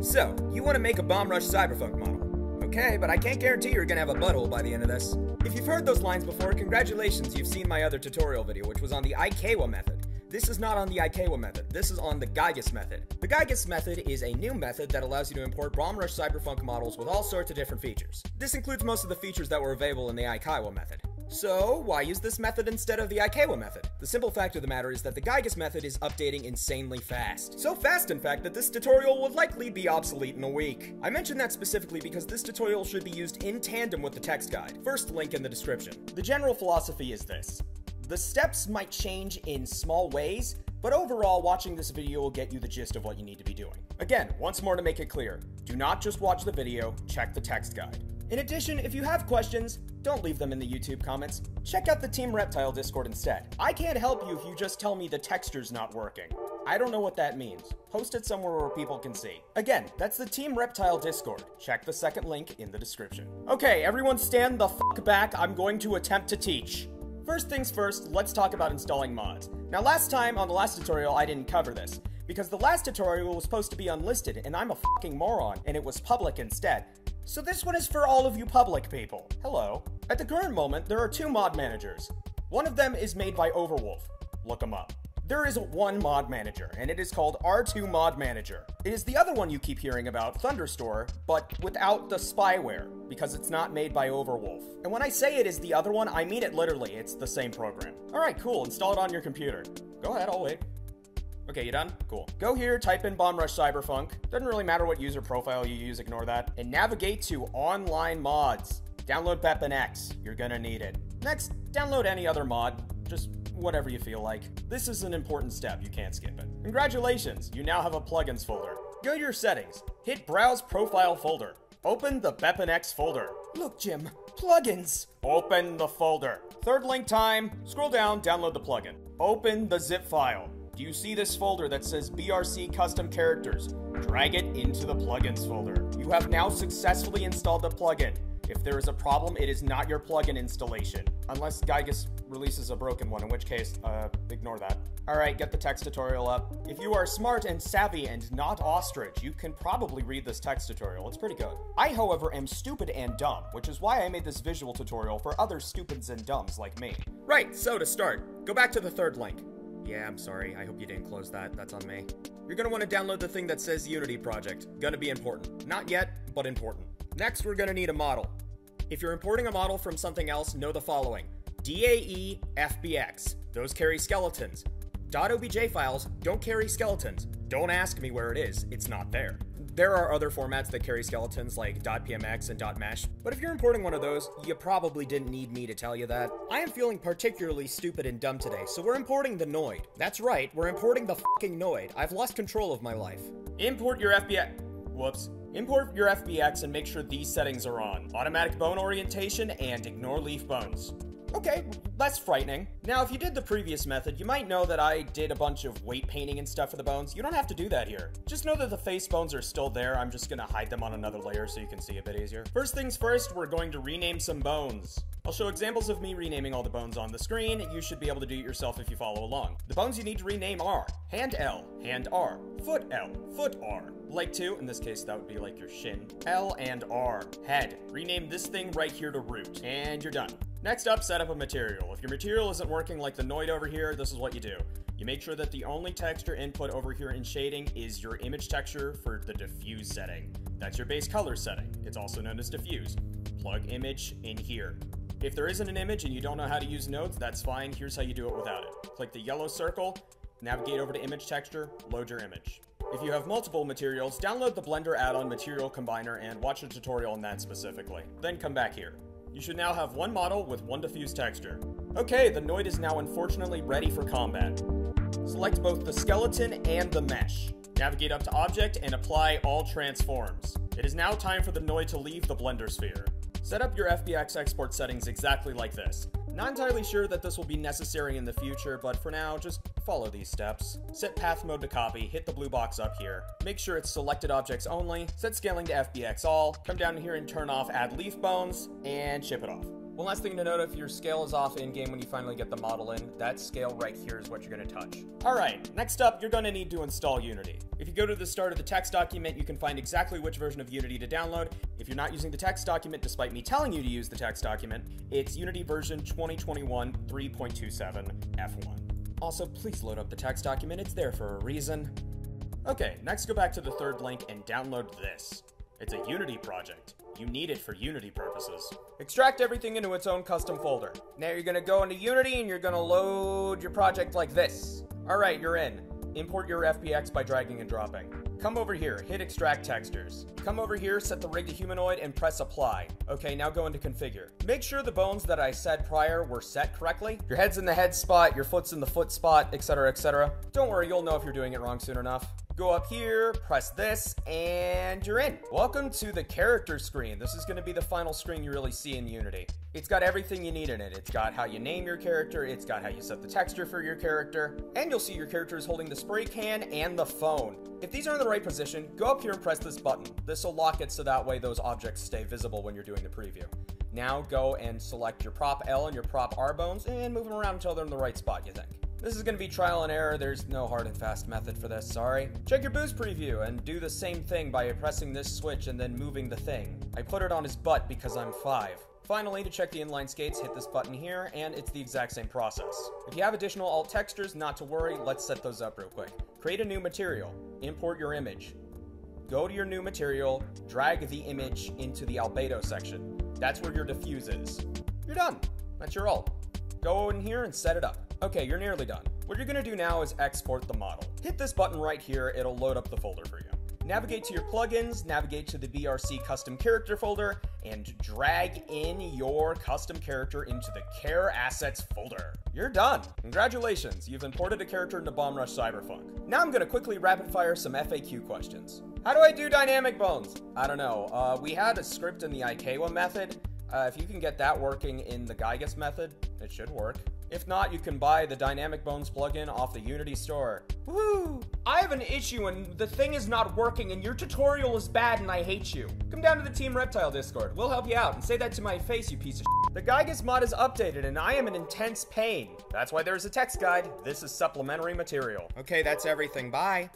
So, you want to make a Bomb Rush Cyberfunk model. Okay, but I can't guarantee you're gonna have a butthole by the end of this. If you've heard those lines before, congratulations, you've seen my other tutorial video, which was on the Ikewa method. This is not on the Ikewa method, this is on the Giygas method. The Giygas method is a new method that allows you to import Bomb Rush Cyberfunk models with all sorts of different features. This includes most of the features that were available in the Ikewa method. So, why use this method instead of the Ikewa method? The simple fact of the matter is that the Giygas method is updating insanely fast. So fast, in fact, that this tutorial will likely be obsolete in a week. I mention that specifically because this tutorial should be used in tandem with the text guide. First link in the description. The general philosophy is this. The steps might change in small ways, but overall, watching this video will get you the gist of what you need to be doing. Again, once more to make it clear, do not just watch the video, check the text guide. In addition, if you have questions, don't leave them in the YouTube comments. Check out the Team Reptile Discord instead. I can't help you if you just tell me the texture's not working. I don't know what that means. Post it somewhere where people can see. Again, that's the Team Reptile Discord. Check the second link in the description. Okay, everyone stand the fuck back. I'm going to attempt to teach. First things first, let's talk about installing mods. Now last time on the last tutorial I didn't cover this, because the last tutorial was supposed to be unlisted and I'm a fucking moron and it was public instead. So this one is for all of you public people. Hello. At the current moment, there are two mod managers. One of them is made by Overwolf. Look them up. There is one mod manager, and it is called R2 Mod Manager. It is the other one you keep hearing about, Thunderstore, but without the spyware, because it's not made by Overwolf. And when I say it is the other one, I mean it literally, it's the same program. Alright, cool, install it on your computer. Go ahead, I'll wait. Okay, you done? Cool. Go here, type in Bomb Rush Cyberfunk. Doesn't really matter what user profile you use, ignore that. And navigate to Online Mods. Download BepInEx. You're gonna need it. Next, download any other mod. Just whatever you feel like. This is an important step, you can't skip it. Congratulations, you now have a plugins folder. Go to your settings, hit Browse Profile Folder. Open the BepInEx folder. Look, Jim, plugins. Open the folder. Third link time, scroll down, download the plugin. Open the zip file. Do you see this folder that says BRC custom characters? Drag it into the plugins folder. You have now successfully installed the plugin. If there is a problem, it is not your plugin installation. Unless Giygas releases a broken one, in which case, uh, ignore that. Alright, get the text tutorial up. If you are smart and savvy and not ostrich, you can probably read this text tutorial. It's pretty good. I, however, am stupid and dumb, which is why I made this visual tutorial for other stupids and dumbs like me. Right, so to start, go back to the third link. Yeah, I'm sorry. I hope you didn't close that. That's on me. You're gonna want to download the thing that says Unity Project. Gonna be important. Not yet, but important. Next, we're gonna need a model. If you're importing a model from something else, know the following. DAE FBX. Those carry skeletons. .obj files don't carry skeletons. Don't ask me where it is. It's not there. There are other formats that carry skeletons like .pmx and .mesh, but if you're importing one of those, you probably didn't need me to tell you that. I am feeling particularly stupid and dumb today, so we're importing the Noid. That's right, we're importing the fucking Noid. I've lost control of my life. Import your FBX. Whoops. Import your FBX and make sure these settings are on. Automatic bone orientation and ignore leaf bones. Okay, less frightening. Now, if you did the previous method, you might know that I did a bunch of weight painting and stuff for the bones. You don't have to do that here. Just know that the face bones are still there. I'm just gonna hide them on another layer so you can see a bit easier. First things first, we're going to rename some bones. I'll show examples of me renaming all the bones on the screen. You should be able to do it yourself if you follow along. The bones you need to rename are hand L, hand R, foot L, foot R, leg 2, in this case that would be like your shin, L and R, head. Rename this thing right here to root, and you're done. Next up, set up a material. If your material isn't working like the Noid over here, this is what you do. You make sure that the only texture input over here in shading is your image texture for the diffuse setting. That's your base color setting. It's also known as diffuse. Plug image in here. If there isn't an image and you don't know how to use nodes, that's fine. Here's how you do it without it. Click the yellow circle, navigate over to image texture, load your image. If you have multiple materials, download the Blender add-on Material Combiner and watch a tutorial on that specifically. Then come back here. You should now have one model with one diffuse texture. Okay, the Noid is now unfortunately ready for combat. Select both the skeleton and the mesh. Navigate up to Object and apply all transforms. It is now time for the Noid to leave the Blender sphere. Set up your FBX export settings exactly like this. Not entirely sure that this will be necessary in the future, but for now, just follow these steps. Set path mode to copy, hit the blue box up here. Make sure it's selected objects only, set scaling to FBX all, come down here and turn off add leaf bones, and ship it off. One last thing to note, if your scale is off in-game when you finally get the model in, that scale right here is what you're gonna touch. Alright, next up, you're gonna need to install Unity. If you go to the start of the text document, you can find exactly which version of Unity to download. If you're not using the text document, despite me telling you to use the text document, it's Unity version 2021 3.27 F1. Also, please load up the text document, it's there for a reason. Okay, next go back to the third link and download this. It's a Unity project. You need it for Unity purposes. Extract everything into its own custom folder. Now you're gonna go into Unity and you're gonna load your project like this. Alright, you're in. Import your FBX by dragging and dropping. Come over here, hit extract textures. Come over here, set the rig to humanoid, and press apply. Okay, now go into configure. Make sure the bones that I said prior were set correctly. Your head's in the head spot, your foot's in the foot spot, etc, etc. Don't worry, you'll know if you're doing it wrong soon enough. Go up here, press this, and you're in. Welcome to the character screen. This is going to be the final screen you really see in Unity. It's got everything you need in it. It's got how you name your character, it's got how you set the texture for your character, and you'll see your character is holding the spray can and the phone. If these are in the right position, go up here and press this button. This will lock it so that way those objects stay visible when you're doing the preview. Now go and select your prop L and your prop R bones and move them around until they're in the right spot, you think. This is going to be trial and error, there's no hard and fast method for this, sorry. Check your boost preview and do the same thing by pressing this switch and then moving the thing. I put it on his butt because I'm 5. Finally, to check the inline skates, hit this button here, and it's the exact same process. If you have additional alt textures, not to worry, let's set those up real quick. Create a new material, import your image. Go to your new material, drag the image into the albedo section. That's where your diffuse is. You're done. That's your alt. Go in here and set it up. Okay, you're nearly done. What you're gonna do now is export the model. Hit this button right here, it'll load up the folder for you. Navigate to your plugins, navigate to the BRC custom character folder, and drag in your custom character into the care assets folder. You're done. Congratulations, you've imported a character into Bomb Rush Cyberfunk. Now I'm gonna quickly rapid fire some FAQ questions. How do I do dynamic bones? I don't know. Uh, we had a script in the Ikewa method. Uh, if you can get that working in the Giygas method, it should work. If not, you can buy the Dynamic Bones plugin off the Unity store. Woo! I have an issue and the thing is not working and your tutorial is bad and I hate you. Come down to the Team Reptile Discord. We'll help you out and say that to my face, you piece of shit. The Giygas mod is updated and I am in intense pain. That's why there's a text guide. This is supplementary material. Okay, that's everything. Bye.